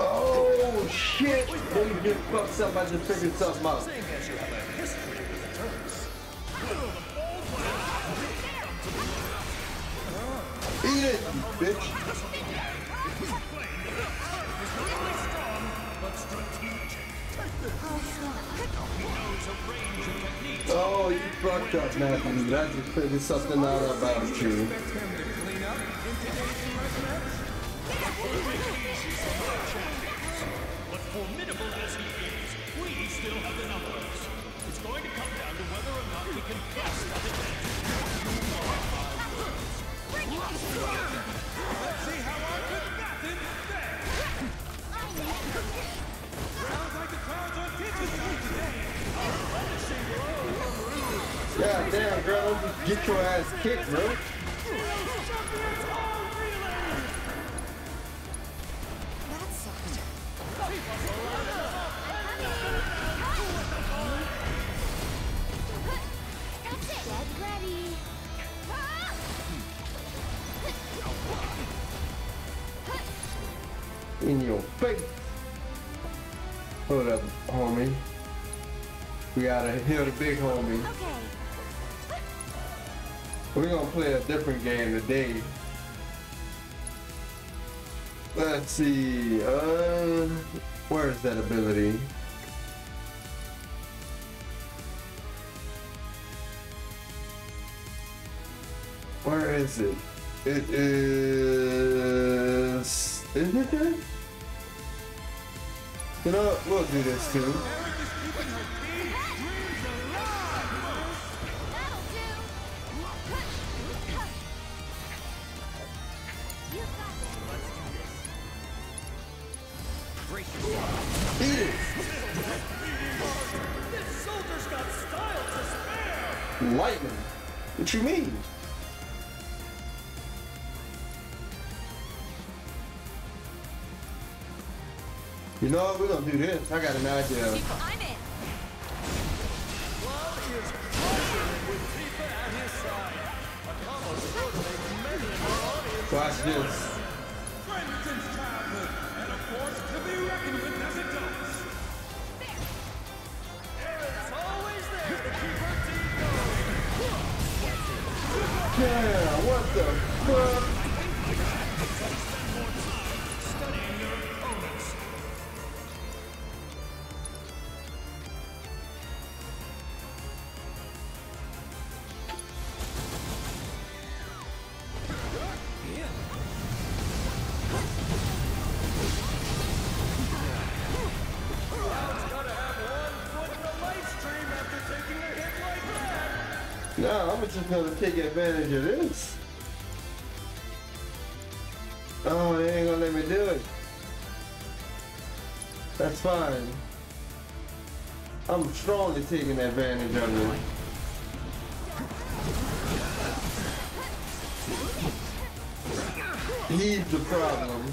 Oh shit! They just fucked up. I just figured something out. Eat it, you bitch! Oh, you fucked up, Matthew. I just figured something out about you. Still have the numbers. It's going to come down to whether or not we can press that advantage. Let's see how I there. Sounds like the today. God damn, girl, get your ass kicked, bro. Get ready. In your face. Hold up, homie. We gotta heal the big homie. Okay. We're gonna play a different game today. Let's see. Uh, where is that ability? Is it? It is. Is it there? You know, what? we'll do this too. Lightning. What you mean? You know what? We're gonna do this. I got an idea. I'm in. Love is crushing with Tifa at his side. A combo sure make many in audience. Watch this. That. No, I'm just gonna take advantage of this. Oh, they ain't gonna let me do it. That's fine. I'm strongly taking advantage of it. He's the problem.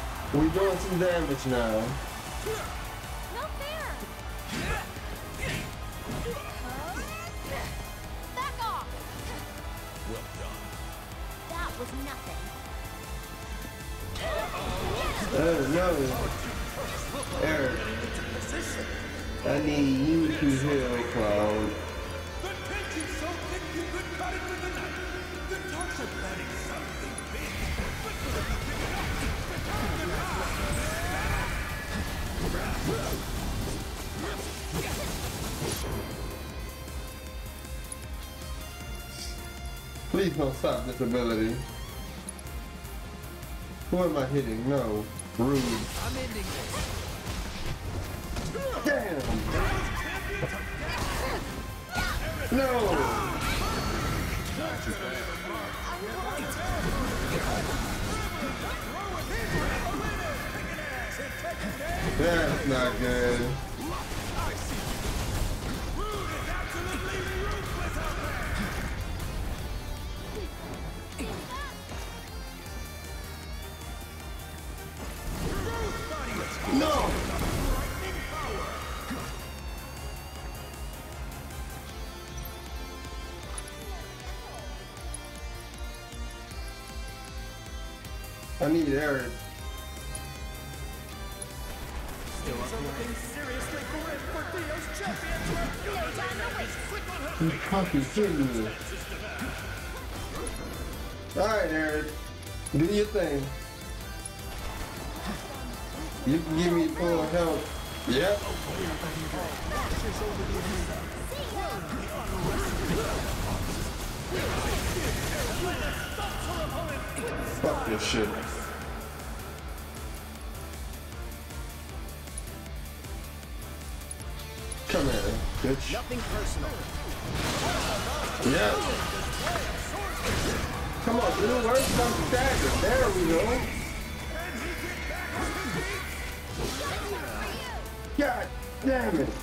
we doing some damage now. Please don't stop this ability. Who am I hitting? No. Rude. I'm ending this. Damn! No! That's not good. No! Time need waste. You fucking kidding me. Alright, Aerith. Do your thing. You can give me full help. Yep. This shit. Come here, bitch. Nothing personal. Yeah. Come on, dude. Where's some stagger? There we go. God damn it.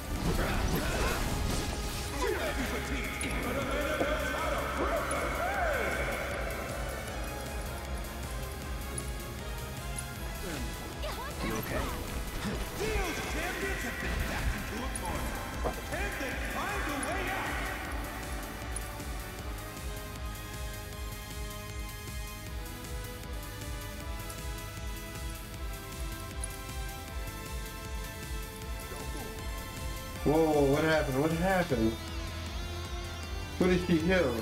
Whoa, what happened? What happened? Who did she heal?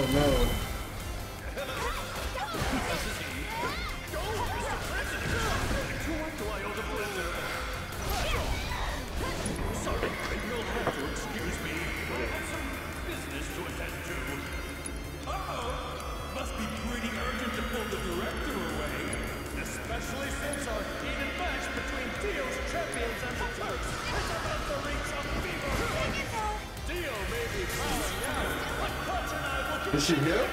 Oh no. Their mark.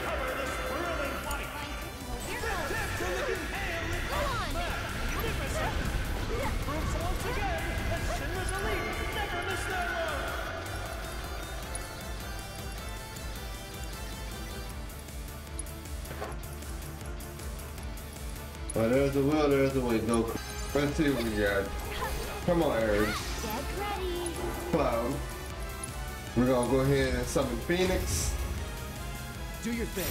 Well, there's the will, there's the way. Go. Let's see what we got. Come on, ready. Cloud. We're gonna go ahead and summon Phoenix. Do your thing.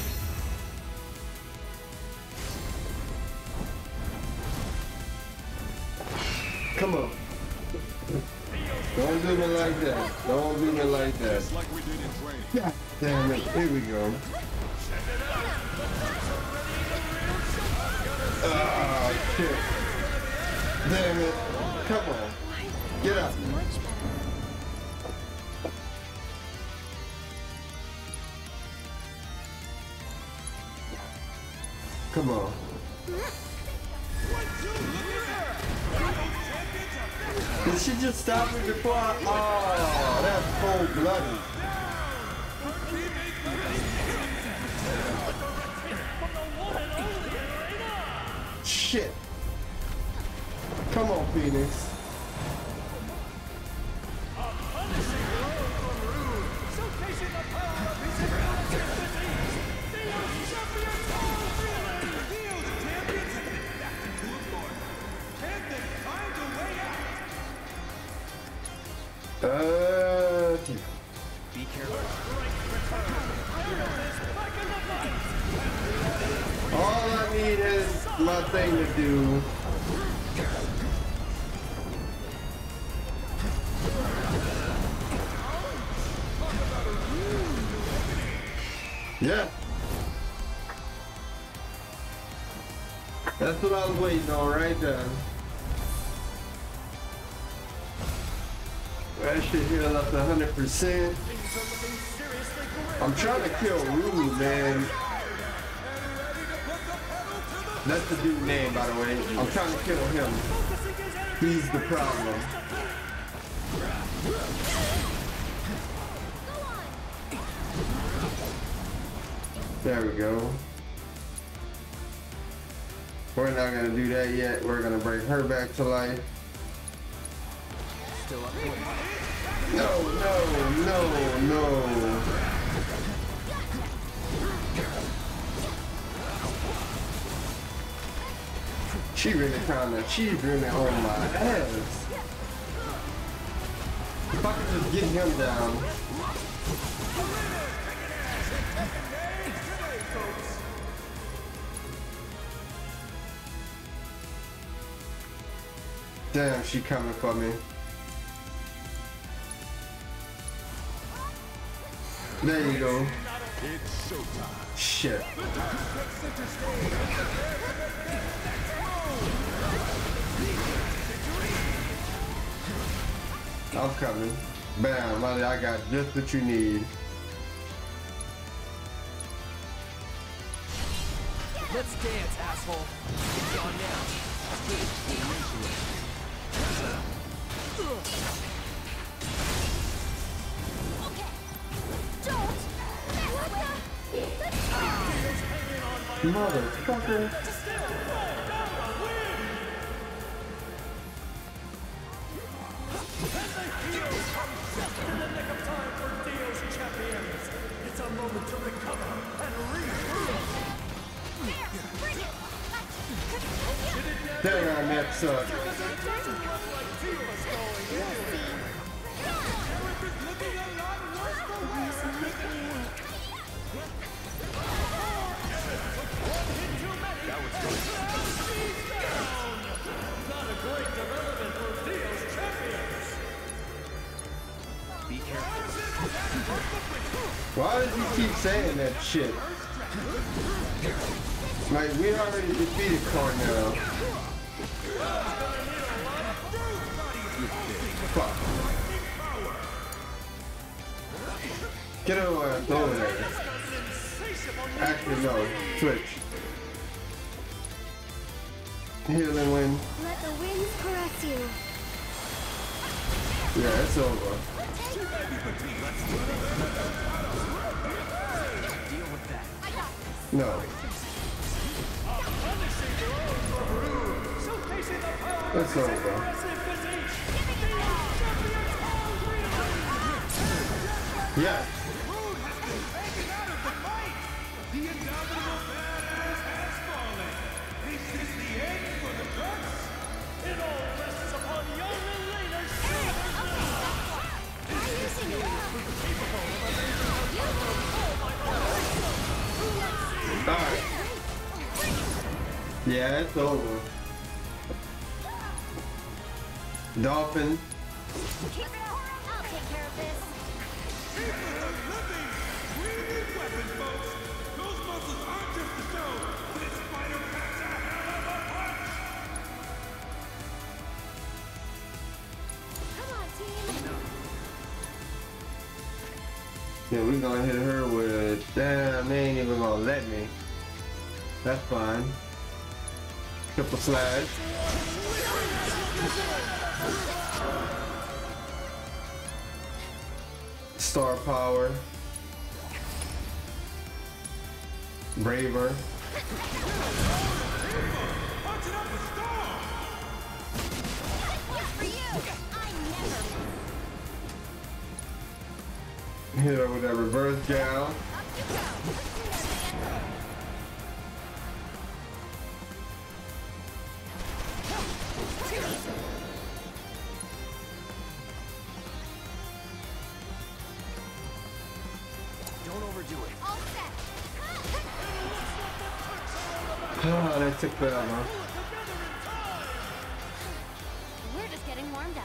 Come on. Don't do me like that. Don't do me like that. Like we did in training. God damn it. Here we go. Ah, shit. Damn it. Come on. Get up. Come on. Did she just stop me before I... Oh, that's cold blooded. Shit. Come on, Phoenix. Yeah. That's what I was waiting on right there. That shit heal up to 100%. I'm trying to kill Rude, man. That's the dude name, by the way. I'm trying to kill him. He's the problem. There we go. We're not gonna do that yet. We're gonna bring her back to life. No, no, no, no. She really kinda, she's really on my ass. If I could just get him down. Damn, she coming for me. There you go. Shit. I'm coming. Bam, Molly, I got just what you need. Let's dance, asshole. It's on now. Motherfucker. It's a moment to recover and. There. Damn, that sucked. Why does he keep saying that shit? Like, we already defeated Corneo. Fuck. Get over it there. Actually, no. Switch. Heal and win. Let the winds caress you. Yeah, it's over. No. Showcasing the power It's Alright. Yeah, it's over. Dolphin. Folks. Those muscles aren't just a. Yeah, we gonna hit her with. Damn, they ain't even gonna let me. That's fine. Triple slash. Star power. Braver. Hit her with that reverse gal. Up you go. Let's do that again. Don't overdo it. All set. Ah, that took forever. We're just getting warmed up.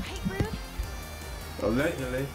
Right, Rude? Allegedly.